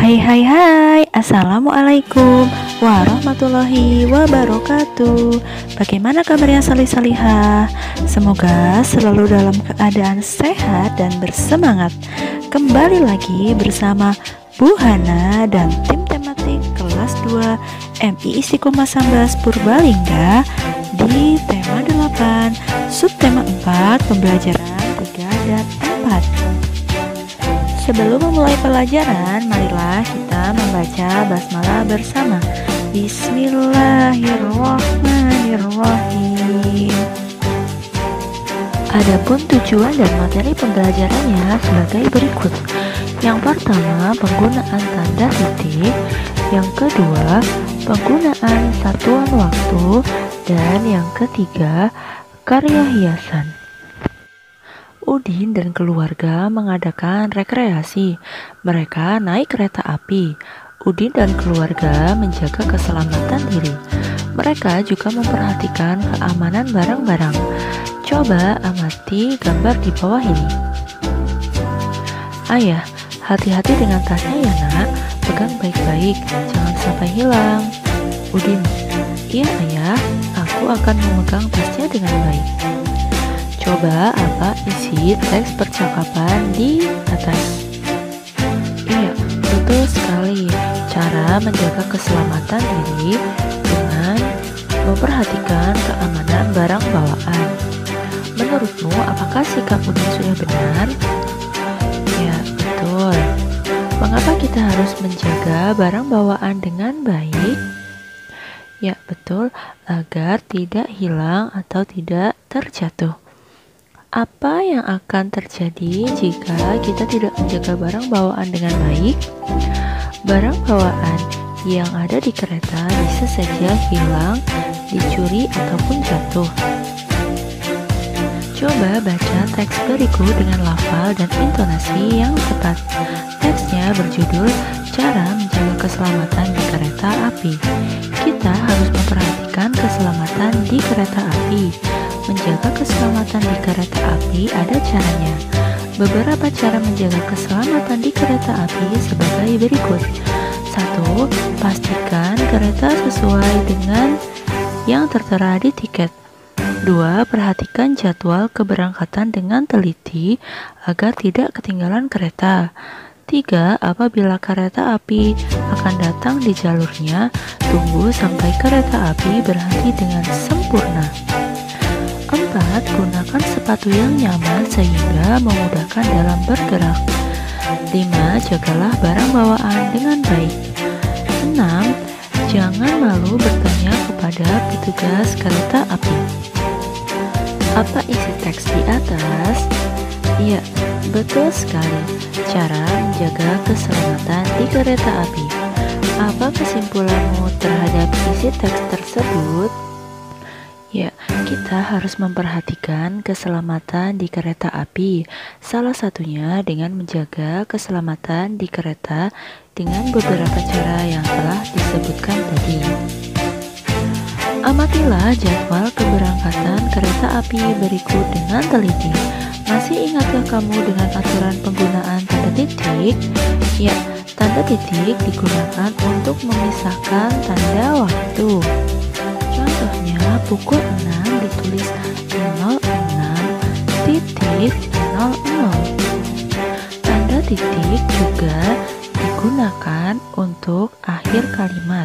Hai hai hai. Assalamualaikum warahmatullahi wabarakatuh. Bagaimana kabarnya salih salihah Semoga selalu dalam keadaan sehat dan bersemangat. Kembali lagi bersama Bu Hana dan tim tematik kelas 2 MI Istiqomah Sambas Purbalingga Di tema 8 subtema 4 pembelajaran 3 dan 4 Sebelum memulai pelajaran, marilah kita membaca basmalah bersama. Bismillahirrahmanirrahim. Adapun tujuan dan materi pembelajarannya sebagai berikut. Yang pertama, penggunaan tanda titik. Yang kedua, penggunaan satuan waktu. Dan yang ketiga, karya hiasan. Udin dan keluarga mengadakan rekreasi. Mereka naik kereta api. Udin dan keluarga menjaga keselamatan diri. Mereka juga memperhatikan keamanan barang-barang. Coba amati gambar di bawah ini. Ayah, hati-hati dengan tasnya ya nak. Pegang baik-baik, jangan sampai hilang. Udin, iya ayah, aku akan memegang tasnya dengan baik. Coba apa isi teks percakapan di atas. Iya, betul sekali. Cara menjaga keselamatan diri dengan memperhatikan keamanan barang bawaan. Menurutmu, apakah sikap Udin sudah benar? Ya, betul. Mengapa kita harus menjaga barang bawaan dengan baik? Ya, betul, agar tidak hilang atau tidak terjatuh. Apa yang akan terjadi jika kita tidak menjaga barang bawaan dengan baik? Barang bawaan yang ada di kereta bisa saja hilang, dicuri, ataupun jatuh. Coba baca teks berikut dengan lafal dan intonasi yang tepat. Teksnya berjudul Cara Menjaga Keselamatan di Kereta Api. Kita harus memperhatikan keselamatan di kereta api. Menjaga keselamatan di kereta api ada caranya. Beberapa cara menjaga keselamatan di kereta api sebagai berikut. 1. Pastikan kereta sesuai dengan yang tertera di tiket. 2. Perhatikan jadwal keberangkatan dengan teliti agar tidak ketinggalan kereta. 3. Apabila kereta api akan datang di jalurnya, tunggu sampai kereta api berhenti dengan sempurna. 4. Gunakan sepatu yang nyaman sehingga memudahkan dalam bergerak. 5. Jagalah barang bawaan dengan baik. 6. Jangan malu bertanya kepada petugas kereta api. Apa isi teks di atas? Iya, betul sekali. Cara menjaga keselamatan di kereta api. Apa kesimpulanmu terhadap isi teks tersebut? Kita harus memperhatikan keselamatan di kereta api. Salah satunya dengan menjaga keselamatan di kereta dengan beberapa cara yang telah disebutkan tadi. Amatilah jadwal keberangkatan kereta api berikut dengan teliti. Masih ingatkah kamu dengan aturan penggunaan tanda titik? Ya, tanda titik digunakan untuk memisahkan tanda waktu. Contohnya pukul 6 ditulis 06 titik 00. Tanda titik juga digunakan untuk akhir kalimat.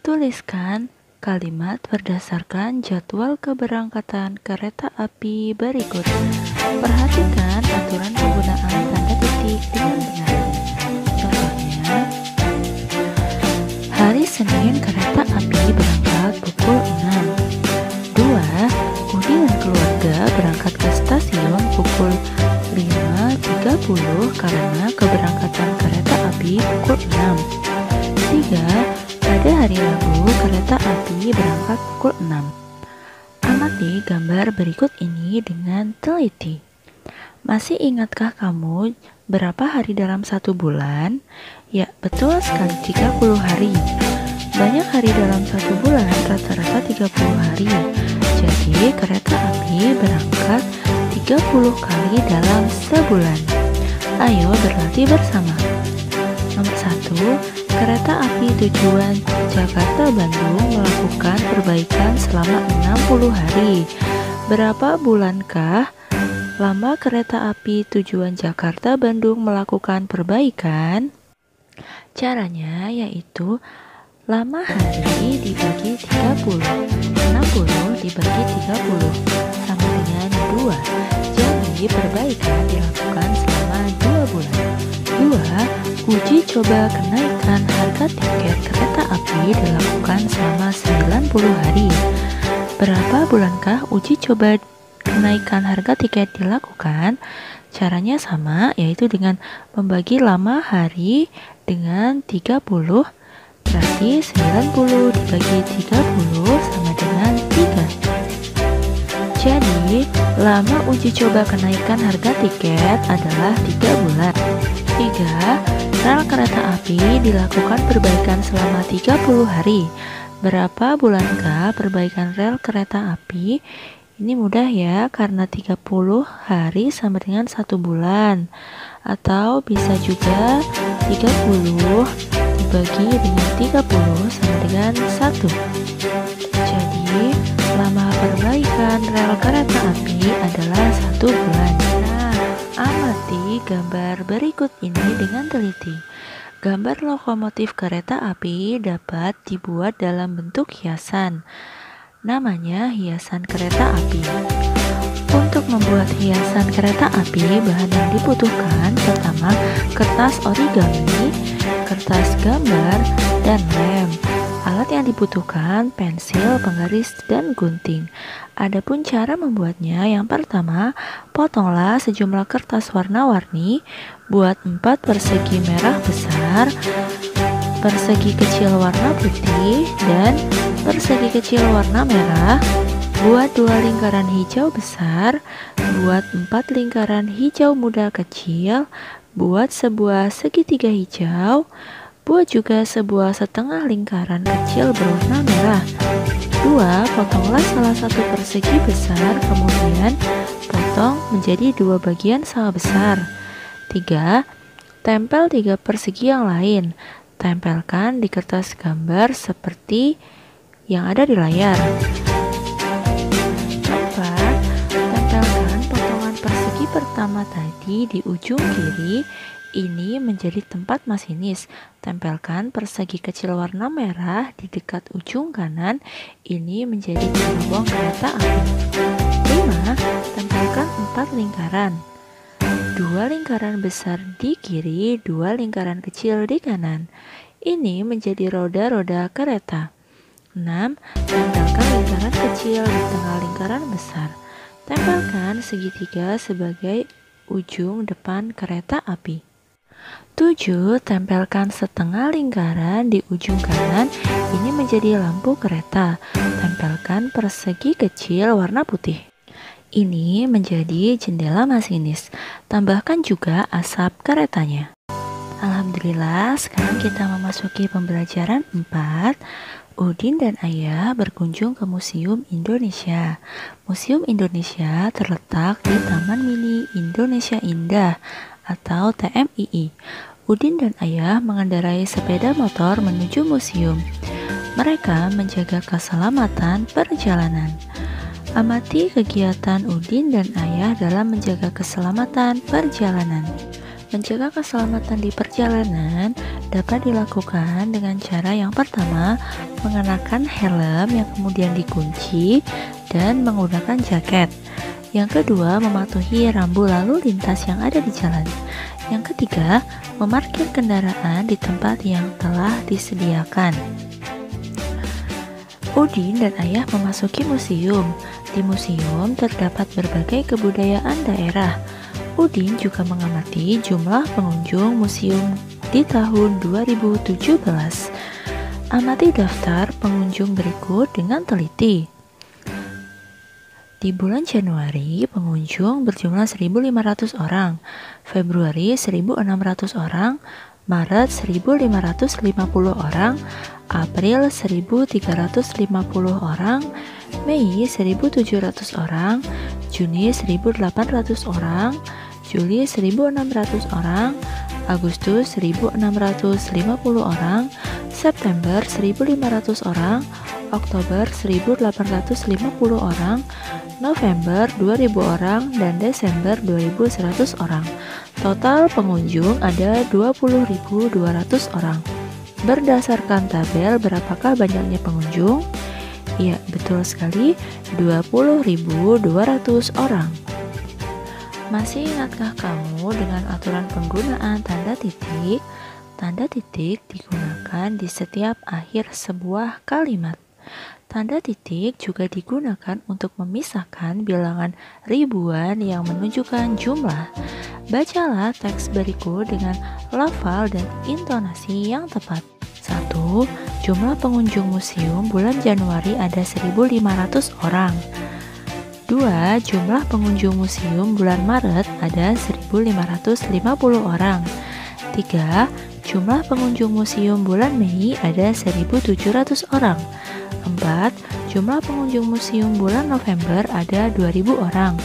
Tuliskan kalimat berdasarkan jadwal keberangkatan kereta api berikut. Perhatikan aturan penggunaan tanda titik dengan benar. Gambar berikut ini dengan teliti. Masih ingatkah kamu berapa hari dalam satu bulan? Ya, betul sekali 30 hari. Banyak hari dalam satu bulan, rata-rata 30 hari. Jadi, kereta api berangkat 30 kali dalam sebulan. Ayo berlatih bersama. itu, kereta api tujuan Jakarta-Bandung melakukan perbaikan selama 60 hari. Berapa bulankah lama kereta api tujuan Jakarta-Bandung melakukan perbaikan? Caranya yaitu lama hari dibagi 30 60 dibagi 30 sama dengan 2 Jadi perbaikan dilakukan selama 2 bulan 2. Uji coba kenaikan harga tiket kereta api dilakukan selama 90 hari Berapa bulankah uji coba kenaikan harga tiket dilakukan? Caranya sama, yaitu dengan membagi lama hari dengan 30 berarti 90 dibagi 30 sama dengan 3 jadi lama uji coba kenaikan harga tiket adalah 3 bulan 3. Rel kereta api dilakukan perbaikan selama 30 hari Berapa bulankah perbaikan rel kereta api? Ini mudah ya, karena 30 hari sama dengan satu bulan. Atau bisa juga 30 dibagi dengan 30 sama dengan 1 Jadi, lama perbaikan rel kereta api adalah satu bulan. Nah, amati gambar berikut ini dengan teliti Gambar lokomotif kereta api dapat dibuat dalam bentuk hiasan Namanya hiasan kereta api. Untuk membuat hiasan kereta api, bahan yang dibutuhkan pertama kertas origami, kertas gambar, dan lem. Alat yang dibutuhkan pensil, penggaris, dan gunting. Adapun cara membuatnya, yang pertama, potonglah sejumlah kertas warna-warni, buat empat persegi merah besar, persegi kecil warna putih, dan persegi kecil warna merah. Buat dua lingkaran hijau besar, buat empat lingkaran hijau muda kecil, buat sebuah segitiga hijau, buat juga sebuah setengah lingkaran kecil berwarna merah. Dua, potonglah salah satu persegi besar, kemudian potong menjadi dua bagian sama besar. Tiga, tempel tiga persegi yang lain. Tempelkan di kertas gambar seperti yang ada di layar. 4. Tempelkan potongan persegi pertama tadi di ujung kiri ini menjadi tempat masinis. Tempelkan persegi kecil warna merah di dekat ujung kanan. Ini menjadi gerbong kereta api. 5. Tempelkan empat lingkaran. Dua lingkaran besar di kiri, dua lingkaran kecil di kanan. Ini menjadi roda-roda kereta. 6. Tempelkan lingkaran kecil di tengah lingkaran besar. Tempelkan segitiga sebagai ujung depan kereta api. 7. Tempelkan setengah lingkaran di ujung kanan. Ini menjadi lampu kereta. Tempelkan persegi kecil warna putih. Ini menjadi jendela masinis. Tambahkan juga asap keretanya. Alhamdulillah, sekarang kita memasuki pembelajaran 4. Udin dan Ayah berkunjung ke Museum Indonesia. Museum Indonesia terletak di Taman Mini Indonesia Indah atau TMII. Udin dan Ayah mengendarai sepeda motor menuju museum. Mereka menjaga keselamatan perjalanan. Amati kegiatan Udin dan Ayah dalam menjaga keselamatan perjalanan. Menjaga keselamatan di perjalanan dapat dilakukan dengan cara yang pertama, mengenakan helm yang kemudian dikunci dan menggunakan jaket. Yang kedua, mematuhi rambu lalu lintas yang ada di jalan. Yang ketiga, memarkir kendaraan di tempat yang telah disediakan. Udin dan ayah memasuki museum. Di museum terdapat berbagai kebudayaan daerah. Udin juga mengamati jumlah pengunjung museum di tahun 2017. Amati daftar pengunjung berikut dengan teliti. Di bulan Januari, pengunjung berjumlah 1.500 orang, Februari 1.600 orang, Maret 1.550 orang, April 1.350 orang, Mei 1.700 orang, Juni 1.800 orang, Juli 1.600 orang, Agustus 1650 orang, September 1500 orang, Oktober 1850 orang, November 2000 orang, dan Desember 2100 orang. Total pengunjung ada 20.200 orang. Berdasarkan tabel, berapakah banyaknya pengunjung? Ya, betul sekali, 20.200 orang. Masih ingatkah kamu dengan aturan penggunaan tanda titik? Tanda titik digunakan di setiap akhir sebuah kalimat. Tanda titik juga digunakan untuk memisahkan bilangan ribuan yang menunjukkan jumlah. Bacalah teks berikut dengan lafal dan intonasi yang tepat. 1. Jumlah pengunjung museum bulan Januari ada 1.500 orang. 2. Jumlah pengunjung museum bulan Maret ada 1.550 orang. 3. Jumlah pengunjung museum bulan Mei ada 1.700 orang. 4. Jumlah pengunjung museum bulan November ada 2.000 orang.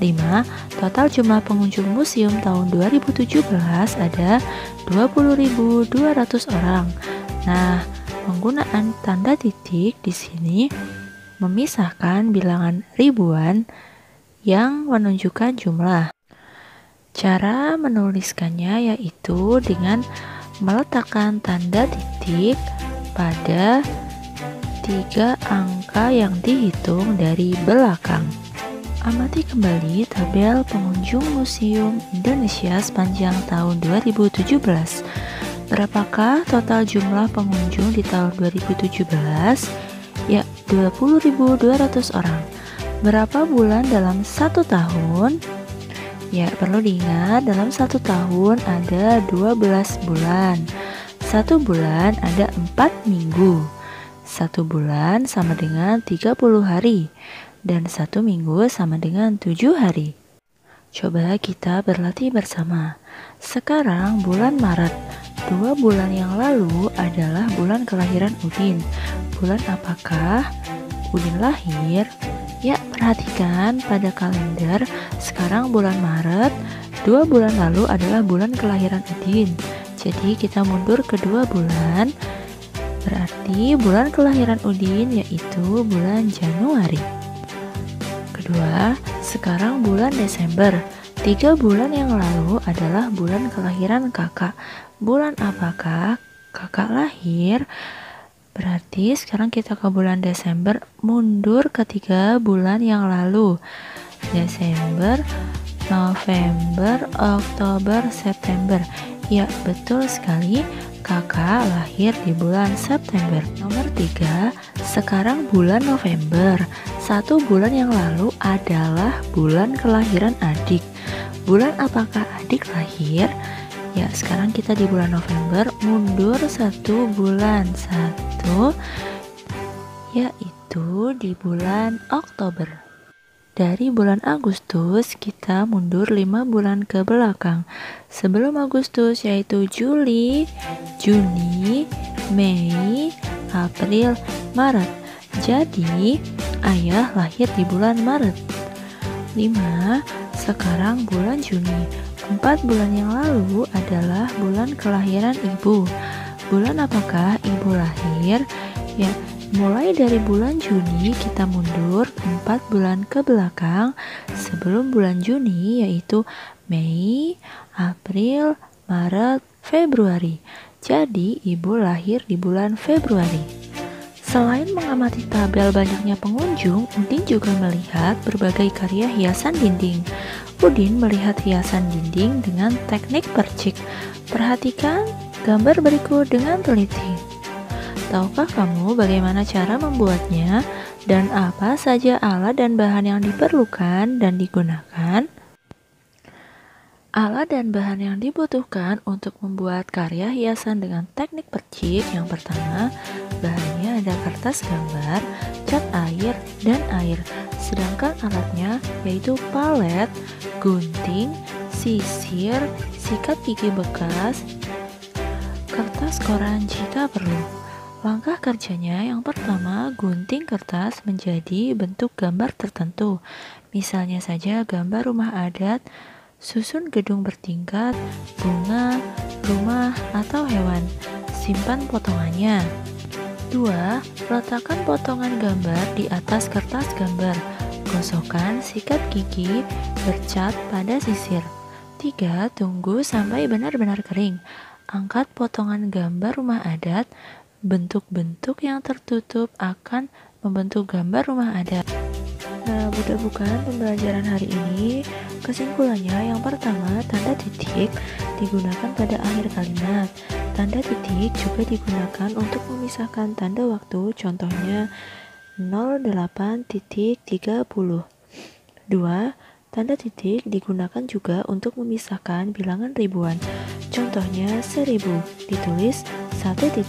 5. Total jumlah pengunjung museum tahun 2017 ada 20.200 orang. Nah, penggunaan tanda titik di sini memisahkan bilangan ribuan yang menunjukkan jumlah. Cara menuliskannya yaitu dengan meletakkan tanda titik pada tiga angka yang dihitung dari belakang. Amati kembali tabel pengunjung Museum Indonesia sepanjang tahun 2017. Berapakah total jumlah pengunjung di tahun 2017? Ya, 20.200 orang. Berapa bulan dalam satu tahun? Ya, perlu diingat dalam satu tahun ada 12 bulan. Satu bulan ada 4 minggu. Satu bulan sama dengan 30 hari. Dan satu minggu sama dengan 7 hari. Coba kita berlatih bersama. Sekarang bulan Maret. Dua bulan yang lalu adalah bulan kelahiran Udin. Bulan apakah? Udin lahir Ya, perhatikan pada kalender sekarang bulan Maret, dua bulan lalu adalah bulan kelahiran Udin. Jadi kita mundur ke dua bulan, berarti bulan kelahiran Udin yaitu bulan Januari. Kedua, sekarang bulan Desember. Tiga bulan yang lalu adalah bulan kelahiran kakak. Bulan apakah kakak lahir? Berarti sekarang kita ke bulan Desember mundur ke tiga bulan yang lalu. Desember, November, Oktober, September. Ya, betul sekali. Kakak lahir di bulan September. Nomor tiga, sekarang bulan November. Satu bulan yang lalu adalah bulan kelahiran adik. Bulan apakah adik lahir? Ya, sekarang kita di bulan November mundur satu bulan satu, yaitu di bulan Oktober. Dari bulan Agustus kita mundur lima bulan ke belakang. Sebelum Agustus yaitu Juli, Juni, Mei, April, Maret. Jadi, ayah lahir di bulan Maret. 5. Sekarang bulan Juni. Empat bulan yang lalu adalah bulan kelahiran ibu. Bulan apakah ibu lahir? Ya, mulai dari bulan Juni kita mundur empat bulan ke belakang sebelum bulan Juni yaitu Mei, April, Maret, Februari. Jadi ibu lahir di bulan Februari. Selain mengamati tabel banyaknya pengunjung, Udin juga melihat berbagai karya hiasan dinding. Udin melihat hiasan dinding dengan teknik percik. Perhatikan gambar berikut dengan teliti. Tahukah kamu bagaimana cara membuatnya dan apa saja alat dan bahan yang diperlukan dan digunakan? Alat dan bahan yang dibutuhkan untuk membuat karya hiasan dengan teknik percik yang pertama, bahannya ada kertas gambar, cat air, dan air. Sedangkan alatnya yaitu palet, gunting, sisir, sikat gigi bekas, kertas koran jika perlu. Langkah kerjanya yang pertama, gunting kertas menjadi bentuk gambar tertentu. Misalnya saja gambar rumah adat, Susun gedung bertingkat, bunga, rumah, atau hewan. Simpan potongannya. 2. Letakkan potongan gambar di atas kertas gambar. Gosokkan sikat gigi bercat pada sisir. 3. Tunggu sampai benar-benar kering. Angkat potongan gambar rumah adat. Bentuk-bentuk yang tertutup akan membentuk gambar rumah adat. Nah, mudah bukan pembelajaran hari ini? Kesimpulannya, yang pertama, tanda titik digunakan pada akhir kalimat. Tanda titik juga digunakan untuk memisahkan tanda waktu, contohnya 08.30. 2. Tanda titik digunakan juga untuk memisahkan bilangan ribuan. Contohnya 1000 ditulis 1.000.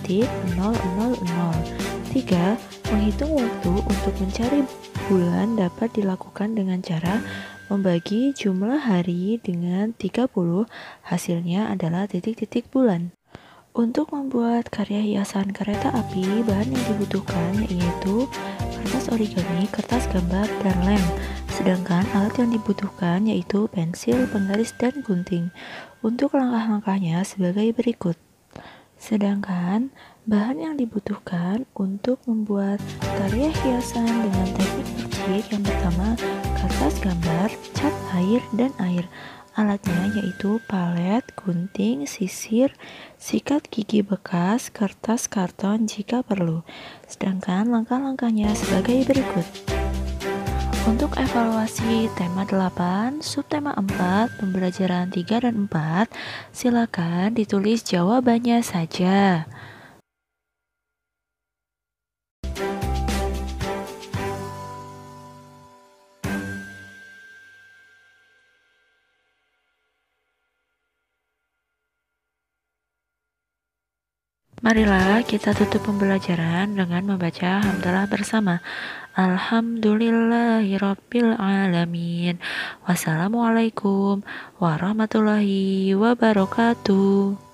3. Menghitung waktu untuk mencari bulan dapat dilakukan dengan cara membagi jumlah hari dengan 30, hasilnya adalah titik-titik bulan. Untuk membuat karya hiasan kereta api, bahan yang dibutuhkan yaitu kertas origami, kertas gambar, dan lem. Sedangkan alat yang dibutuhkan yaitu pensil, penggaris, dan gunting. Untuk langkah-langkahnya sebagai berikut. Sedangkan bahan yang dibutuhkan untuk membuat karya hiasan dengan teknik percik yang pertama kertas gambar, cat air, dan air. Alatnya yaitu palet, gunting, sisir, sikat gigi bekas, kertas karton jika perlu. Sedangkan langkah-langkahnya sebagai berikut. Untuk evaluasi tema 8, subtema 4, pembelajaran 3 dan 4, silakan ditulis jawabannya saja. Marilah kita tutup pembelajaran dengan membaca hamdalah bersama. Alhamdulillahirabbil alamin. Wassalamualaikum warahmatullahi wabarakatuh.